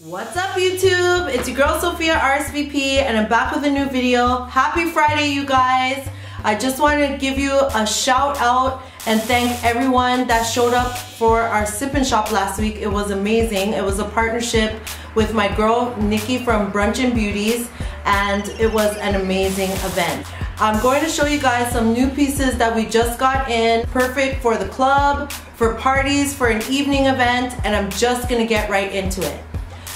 What's up YouTube? It's your girl Sophia RSVP and I'm back with a new video. Happy Friday you guys. I just wanted to give you a shout out and thank everyone that showed up for our sip and shop last week. It was amazing. It was a partnership with my girl Nikki from Brunch and Beauties and it was an amazing event. I'm going to show you guys some new pieces that we just got in, perfect for the club, for parties, for an evening event, and I'm just gonna get right into it.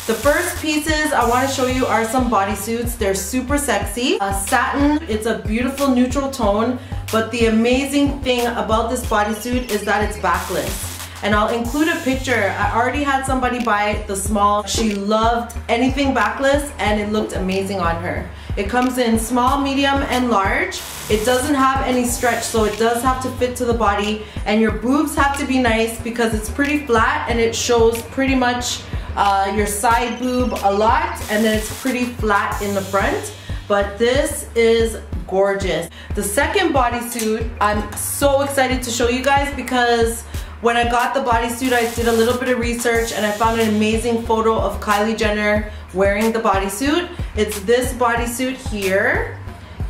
The first pieces I want to show you are some bodysuits. They're super sexy. A satin, it's a beautiful neutral tone, but the amazing thing about this bodysuit is that it's backless. And I'll include a picture. I already had somebody buy the small. She loved anything backless and it looked amazing on her. It comes in small, medium, and large. It doesn't have any stretch, so it does have to fit to the body. And your boobs have to be nice because it's pretty flat and it shows pretty much uh, your side boob a lot and then it's pretty flat in the front. But this is gorgeous. The second bodysuit, I'm so excited to show you guys because when I got the bodysuit, I did a little bit of research and I found an amazing photo of Kylie Jenner wearing the bodysuit. It's this bodysuit here.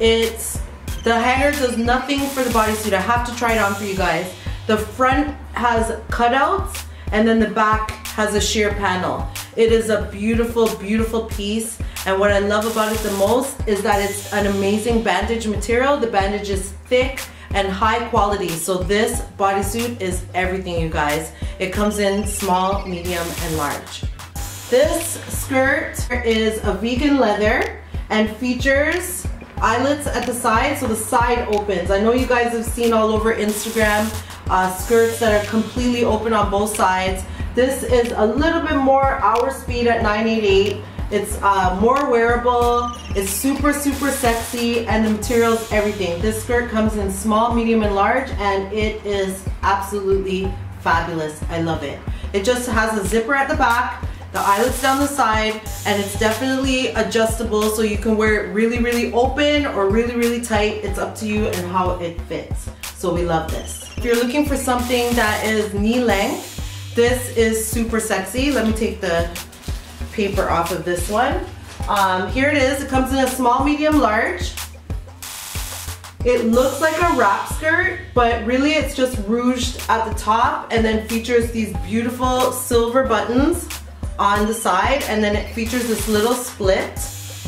It's, the hanger does nothing for the bodysuit. I have to try it on for you guys. The front has cutouts and then the back has a sheer panel. It is a beautiful, beautiful piece. And what I love about it the most is that it's an amazing bandage material. The bandage is thick and high quality. So this bodysuit is everything, you guys. It comes in small, medium, and large. This skirt is a vegan leather and features eyelets at the side so the side opens. I know you guys have seen all over Instagram uh, skirts that are completely open on both sides this is a little bit more our speed at 988. It's uh, more wearable, it's super, super sexy, and the material's everything. This skirt comes in small, medium, and large, and it is absolutely fabulous. I love it. It just has a zipper at the back, the eyelets down the side, and it's definitely adjustable so you can wear it really, really open or really, really tight. It's up to you and how it fits. So we love this. If you're looking for something that is knee length, this is super sexy. Let me take the paper off of this one. Um, here it is. It comes in a small, medium, large. It looks like a wrap skirt, but really it's just ruched at the top and then features these beautiful silver buttons on the side and then it features this little split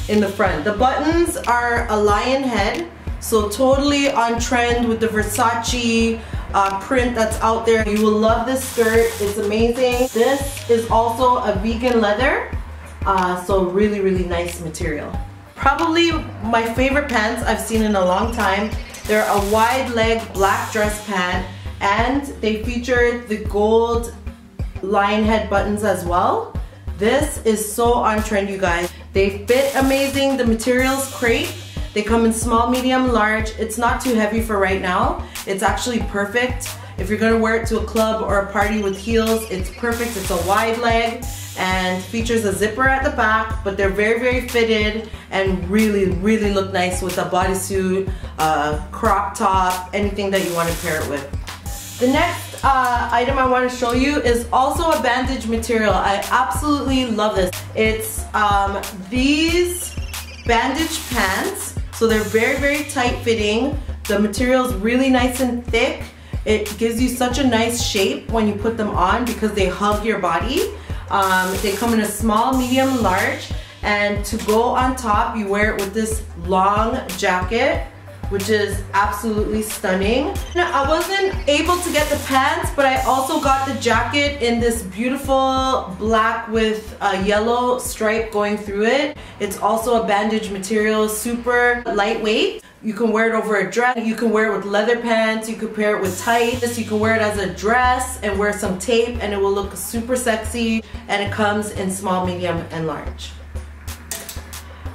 in the front. The buttons are a lion head, so totally on trend with the Versace uh, print that's out there. You will love this skirt. It's amazing. This is also a vegan leather. Uh, so really, really nice material. Probably my favorite pants I've seen in a long time. They're a wide leg black dress pant and they feature the gold lion head buttons as well. This is so on trend you guys. They fit amazing. The material's crepe they come in small, medium, large. It's not too heavy for right now. It's actually perfect. If you're gonna wear it to a club or a party with heels, it's perfect. It's a wide leg and features a zipper at the back, but they're very, very fitted and really, really look nice with a bodysuit, a crop top, anything that you wanna pair it with. The next uh, item I want to show you is also a bandage material. I absolutely love this. It's um, these bandage pants so they're very, very tight fitting. The material is really nice and thick. It gives you such a nice shape when you put them on because they hug your body. Um, they come in a small, medium, large. And to go on top, you wear it with this long jacket which is absolutely stunning. I wasn't able to get the pants, but I also got the jacket in this beautiful black with a yellow stripe going through it. It's also a bandage material, super lightweight. You can wear it over a dress, you can wear it with leather pants, you can pair it with tights, you can wear it as a dress and wear some tape and it will look super sexy and it comes in small, medium, and large.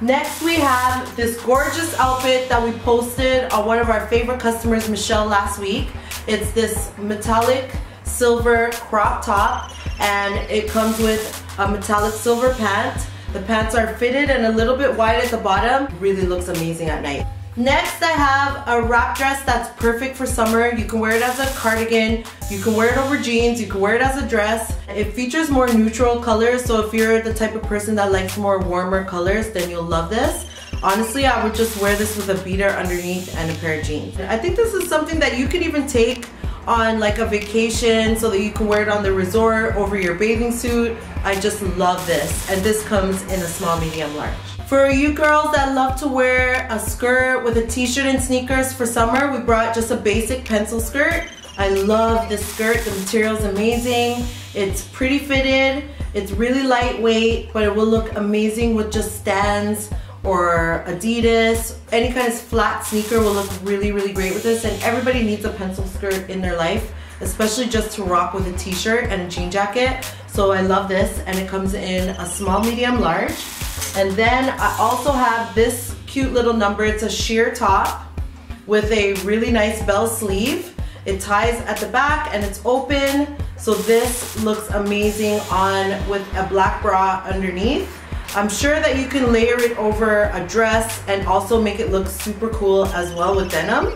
Next we have this gorgeous outfit that we posted on one of our favorite customers, Michelle, last week. It's this metallic silver crop top and it comes with a metallic silver pant. The pants are fitted and a little bit wide at the bottom. Really looks amazing at night. Next, I have a wrap dress that's perfect for summer. You can wear it as a cardigan, you can wear it over jeans, you can wear it as a dress. It features more neutral colors, so if you're the type of person that likes more warmer colors, then you'll love this. Honestly, I would just wear this with a beater underneath and a pair of jeans. I think this is something that you could even take on like a vacation so that you can wear it on the resort over your bathing suit. I just love this. And this comes in a small, medium, large. For you girls that love to wear a skirt with a t-shirt and sneakers for summer, we brought just a basic pencil skirt. I love this skirt, the material's amazing. It's pretty fitted, it's really lightweight, but it will look amazing with just Stans or Adidas. Any kind of flat sneaker will look really, really great with this. And everybody needs a pencil skirt in their life, especially just to rock with a t-shirt and a jean jacket. So I love this and it comes in a small, medium, large. And then I also have this cute little number. It's a sheer top with a really nice bell sleeve. It ties at the back and it's open. So this looks amazing on with a black bra underneath. I'm sure that you can layer it over a dress and also make it look super cool as well with denim.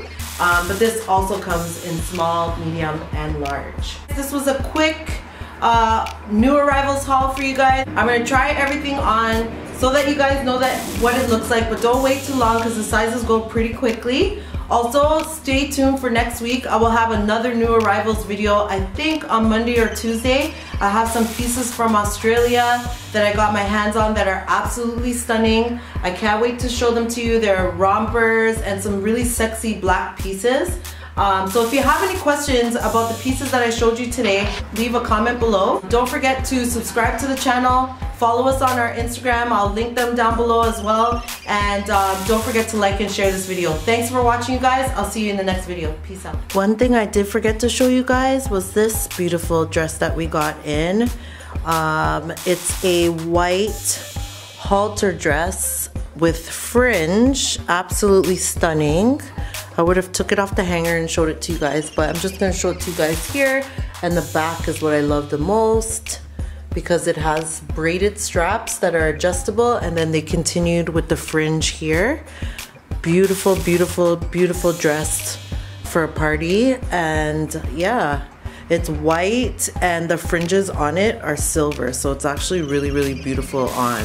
Um, but this also comes in small, medium, and large. This was a quick uh, new arrivals haul for you guys. I'm gonna try everything on so that you guys know that what it looks like, but don't wait too long because the sizes go pretty quickly. Also, stay tuned for next week. I will have another new arrivals video, I think on Monday or Tuesday. I have some pieces from Australia that I got my hands on that are absolutely stunning. I can't wait to show them to you. They're rompers and some really sexy black pieces. Um, so if you have any questions about the pieces that I showed you today, leave a comment below. Don't forget to subscribe to the channel, follow us on our Instagram, I'll link them down below as well. And um, don't forget to like and share this video. Thanks for watching you guys, I'll see you in the next video. Peace out. One thing I did forget to show you guys was this beautiful dress that we got in. Um, it's a white halter dress with fringe, absolutely stunning. I would have took it off the hanger and showed it to you guys, but I'm just gonna show it to you guys here. And the back is what I love the most because it has braided straps that are adjustable and then they continued with the fringe here. Beautiful, beautiful, beautiful dress for a party. And yeah, it's white and the fringes on it are silver. So it's actually really, really beautiful on.